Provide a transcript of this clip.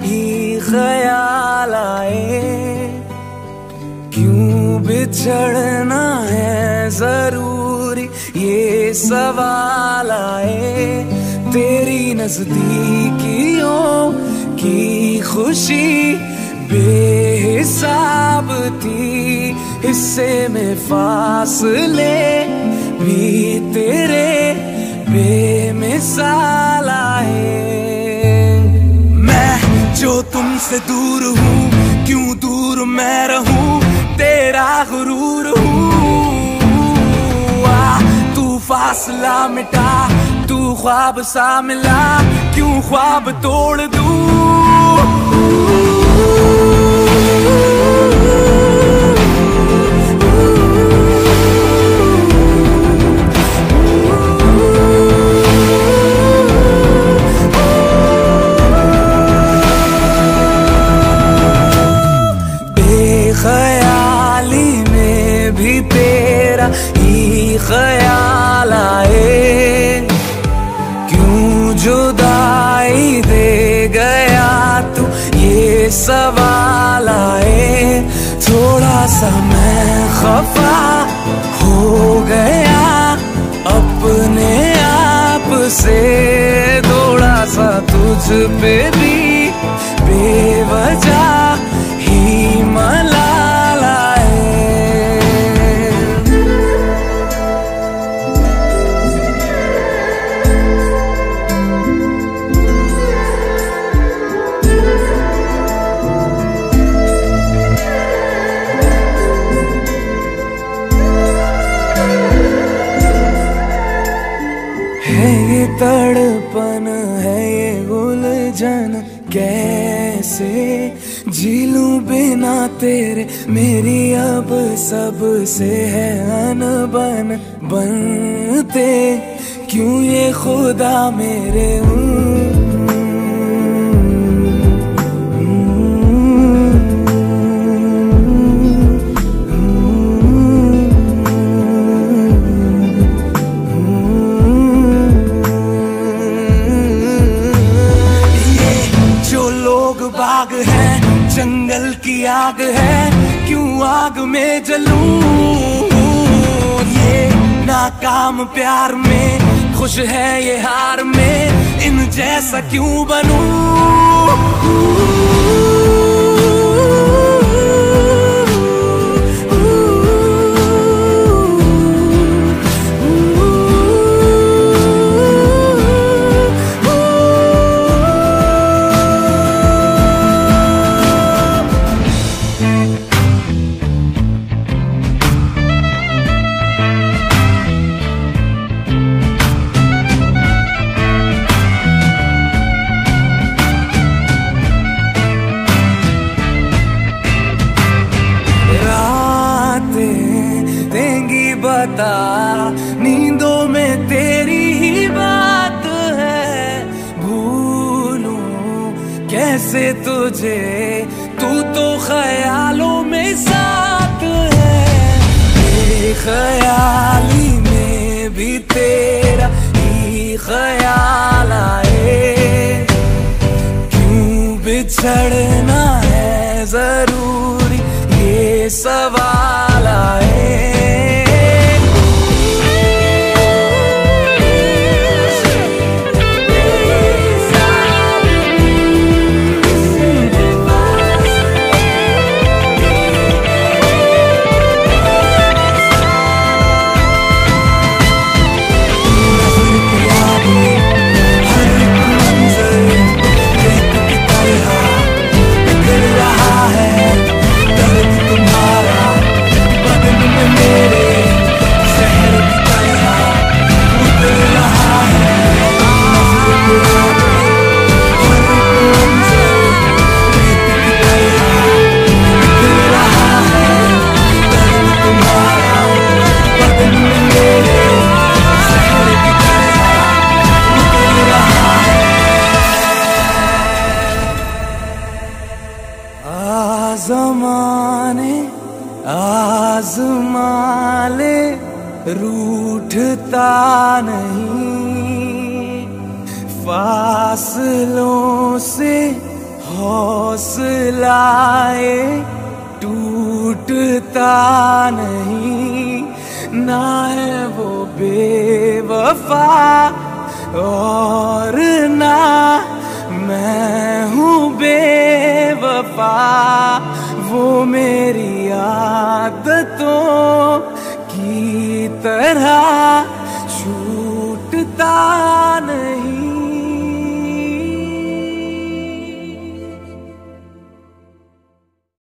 ही ख्याल आए। क्यों बिछड़ना है ज़रूरी ये सवाल आए? तेरी नजदीकियों की खुशी बेहिसाब थी। हिस्से में फासले भी तेरे बेमिसाल तुमसे दूर हूँ, क्यों दूर मैं रहूँ? तेरा गुरूर हूँ। तू फासला मिटा, तू ख्वाब सा मिला, क्यों ख्वाब तोड़ दूँ? सवाल आए, थोड़ा सा मैं खफा हो गया, अपने आप से थोड़ा सा तुझ पे भी बेवजह है ये तड़पन है ये उलझन। कैसे झीलू बिना तेरे? मेरी अब सबसे है अनबन। बनते क्यों ये खुदा मेरे ये लोग है, जंगल की आग है, क्यों आग में जलूं? ये नाकाम प्यार में, खुश है ये हार में, इन जैसा क्यों बनूं? कैसे तुझे, तू तो ख्यालों में साथ है। ख्याली में भी तेरा ही ख्याल आए। क्यों बिछड़ना है ज़रूरी ये सवाल? आजमाने आजमाले रूठता नहीं। फासलों से हौसलाए टूटता नहीं। ना है वो बेवफा तरह छूटता